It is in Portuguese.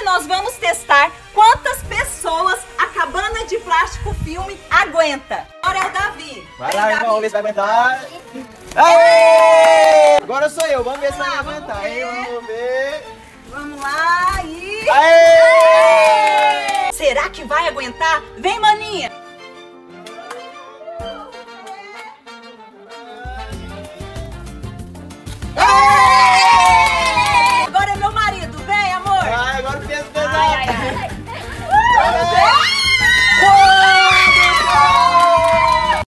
Hoje nós vamos testar quantas pessoas a cabana de plástico filme aguenta. Agora é o Davi. Vai lá, Davi. irmão, vamos ver se vai aguentar. Aê! Agora sou eu, vamos ver se vai lá, aguentar, vamos hein? Vamos ver. Vamos lá e... Aê! Será que vai aguentar? Vem, maninha. hands goes up.